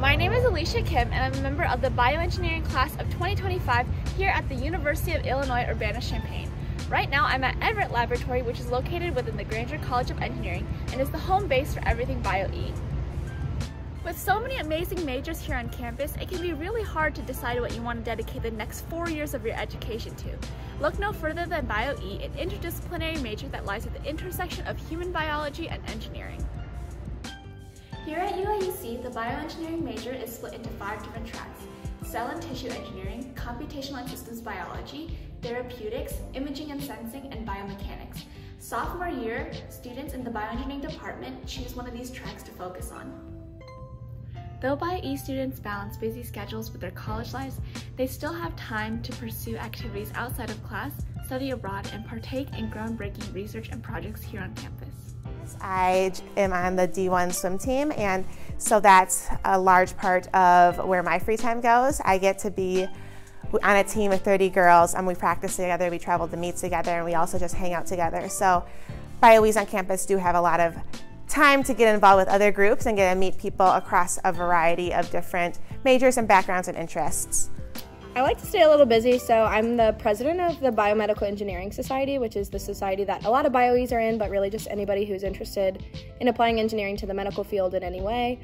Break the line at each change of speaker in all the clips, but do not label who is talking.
my name is Alicia Kim and I'm a member of the bioengineering class of 2025 here at the University of Illinois Urbana-Champaign. Right now I'm at Everett Laboratory which is located within the Grainger College of Engineering and is the home base for everything BioE. With so many amazing majors here on campus, it can be really hard to decide what you want to dedicate the next four years of your education to. Look no further than BioE, an interdisciplinary major that lies at the intersection of human biology and engineering. Here at UIUC, the bioengineering major is split into five different tracks. Cell and tissue engineering, computational and systems biology, therapeutics, imaging and sensing, and biomechanics. Sophomore year, students in the bioengineering department choose one of these tracks to focus on. Though BioE students balance busy schedules with their college lives, they still have time to pursue activities outside of class, study abroad, and partake in groundbreaking research and projects here on campus.
I am on the D1 swim team, and so that's a large part of where my free time goes. I get to be on a team of 30 girls, and we practice together, we travel to meets together, and we also just hang out together. So BioEs on campus do have a lot of time to get involved with other groups and get to meet people across a variety of different majors and backgrounds and interests.
I like to stay a little busy, so I'm the president of the Biomedical Engineering Society, which is the society that a lot of BioEs are in, but really just anybody who's interested in applying engineering to the medical field in any way.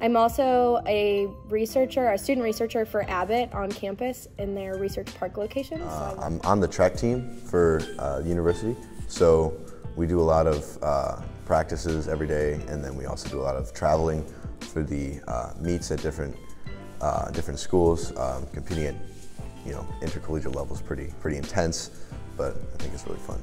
I'm also a researcher, a student researcher for Abbott on campus in their research park location.
Uh, I'm on the track team for uh, university, so we do a lot of uh, practices every day, and then we also do a lot of traveling for the uh, meets at different uh, different schools, um, competing at you know intercollegiate levels, pretty pretty intense, but I think it's really fun.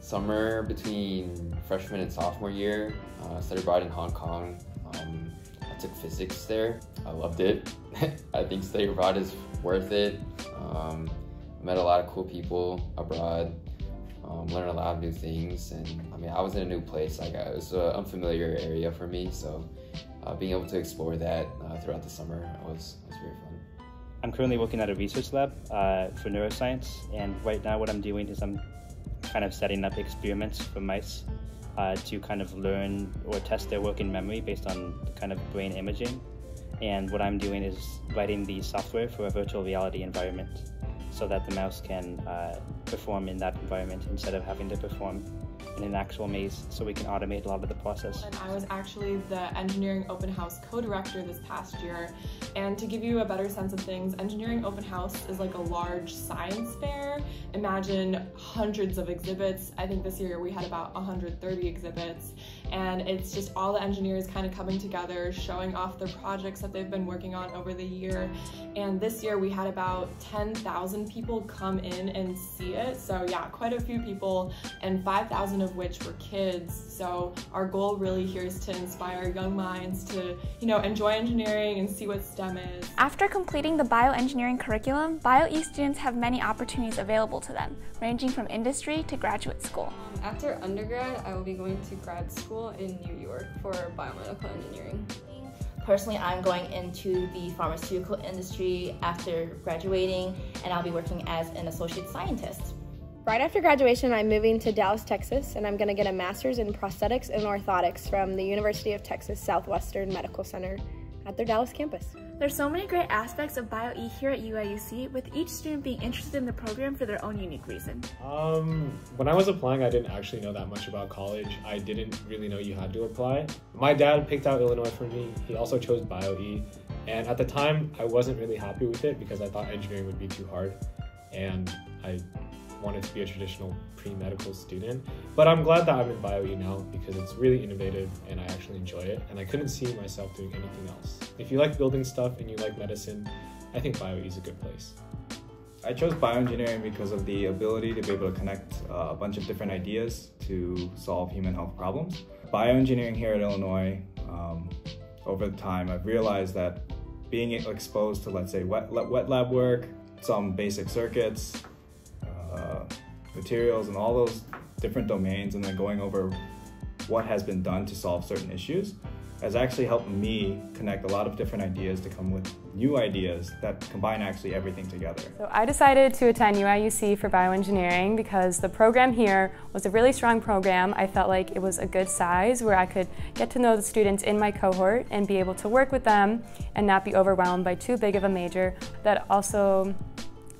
Summer between freshman and sophomore year, uh, studied abroad in Hong Kong. Um, I took physics there. I loved it. I think studying abroad is worth it. Um, met a lot of cool people abroad um, learn a lot of new things. And I mean, I was in a new place. Like it was an unfamiliar area for me, so being able to explore that uh, throughout the summer was was very fun.
I'm currently working at a research lab uh, for neuroscience, and right now what I'm doing is I'm kind of setting up experiments for mice uh, to kind of learn or test their working memory based on kind of brain imaging. And what I'm doing is writing the software for a virtual reality environment so that the mouse can uh, perform in that environment instead of having to perform in an actual maze so we can automate a lot of the process.
And I was actually the engineering open house co-director this past year and to give you a better sense of things engineering open house is like a large science fair. Imagine hundreds of exhibits. I think this year we had about 130 exhibits and it's just all the engineers kind of coming together showing off their projects that they've been working on over the year and this year we had about 10,000 people come in and see it so yeah quite a few people and 5,000 of which were kids so our goal really here is to inspire young minds to you know enjoy engineering and see what STEM is.
After completing the bioengineering curriculum, BioE students have many opportunities available to them ranging from industry to graduate school.
After undergrad I will be going to grad school school in New York for biomedical engineering.
Personally, I'm going into the pharmaceutical industry after graduating, and I'll be working as an associate scientist.
Right after graduation, I'm moving to Dallas, Texas, and I'm going to get a master's in prosthetics and orthotics from the University of Texas Southwestern Medical Center at their Dallas campus.
There's so many great aspects of BioE here at UIUC, with each student being interested in the program for their own unique reason.
Um, when I was applying, I didn't actually know that much about college. I didn't really know you had to apply. My dad picked out Illinois for me. He also chose BioE. And at the time, I wasn't really happy with it because I thought engineering would be too hard. And I wanted to be a traditional pre-medical student. But I'm glad that I'm in BioE now because it's really innovative and I actually enjoy it and I couldn't see myself doing anything else. If you like building stuff and you like medicine, I think BioE is a good place.
I chose bioengineering because of the ability to be able to connect uh, a bunch of different ideas to solve human health problems. Bioengineering here at Illinois, um, over time, I've realized that being exposed to, let's say, wet, wet lab work, some basic circuits, uh, materials and all those different domains and then going over what has been done to solve certain issues has actually helped me connect a lot of different ideas to come with new ideas that combine actually everything together.
So I decided to attend UIUC for bioengineering because the program here was a really strong program. I felt like it was a good size where I could get to know the students in my cohort and be able to work with them and not be overwhelmed by too big of a major. That also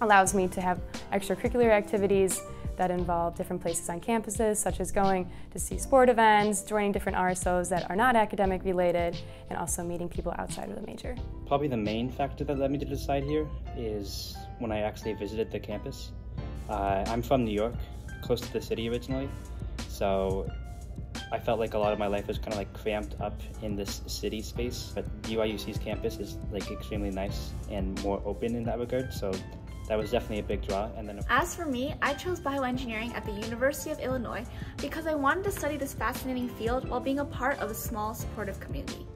allows me to have extracurricular activities that involve different places on campuses, such as going to see sport events, joining different RSOs that are not academic related, and also meeting people outside of the major.
Probably the main factor that led me to decide here is when I actually visited the campus. Uh, I'm from New York, close to the city originally, so I felt like a lot of my life was kind of like cramped up in this city space, but UIUC's campus is like extremely nice and more open in that regard, so that was definitely a big draw. And then
As for me, I chose bioengineering at the University of Illinois because I wanted to study this fascinating field while being a part of a small supportive community.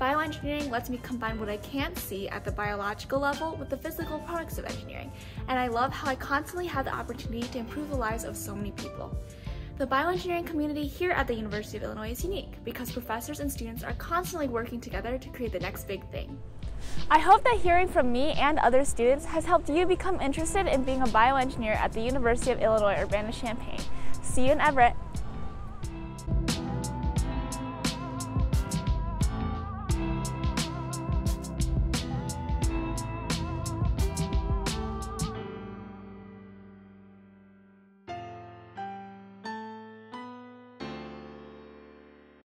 Bioengineering lets me combine what I can't see at the biological level with the physical products of engineering, and I love how I constantly have the opportunity to improve the lives of so many people. The bioengineering community here at the University of Illinois is unique because professors and students are constantly working together to create the next big thing. I hope that hearing from me and other students has helped you become interested in being a bioengineer at the University of Illinois Urbana-Champaign. See you in Everett!